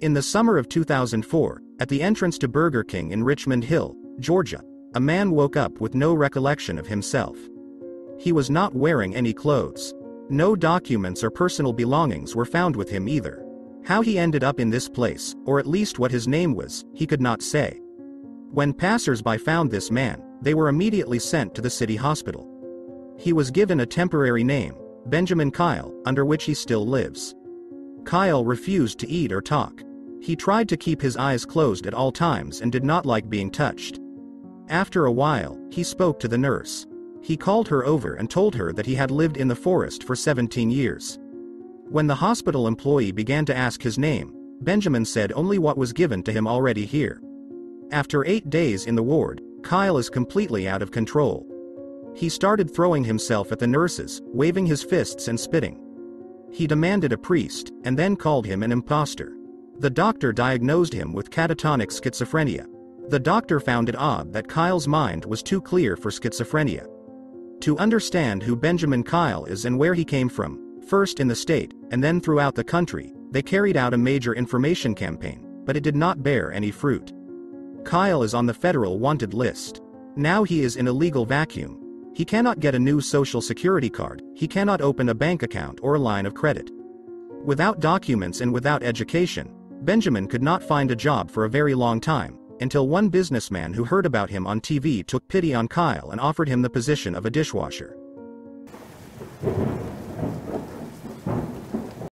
In the summer of 2004, at the entrance to Burger King in Richmond Hill, Georgia, a man woke up with no recollection of himself. He was not wearing any clothes. No documents or personal belongings were found with him either. How he ended up in this place, or at least what his name was, he could not say. When passers-by found this man, they were immediately sent to the city hospital. He was given a temporary name, Benjamin Kyle, under which he still lives. Kyle refused to eat or talk. He tried to keep his eyes closed at all times and did not like being touched. After a while, he spoke to the nurse. He called her over and told her that he had lived in the forest for 17 years. When the hospital employee began to ask his name, Benjamin said only what was given to him already here. After eight days in the ward, Kyle is completely out of control. He started throwing himself at the nurses, waving his fists and spitting. He demanded a priest, and then called him an impostor. The doctor diagnosed him with catatonic schizophrenia. The doctor found it odd that Kyle's mind was too clear for schizophrenia. To understand who Benjamin Kyle is and where he came from, first in the state, and then throughout the country, they carried out a major information campaign, but it did not bear any fruit. Kyle is on the federal wanted list. Now he is in a legal vacuum. He cannot get a new social security card, he cannot open a bank account or a line of credit. Without documents and without education, Benjamin could not find a job for a very long time, until one businessman who heard about him on TV took pity on Kyle and offered him the position of a dishwasher.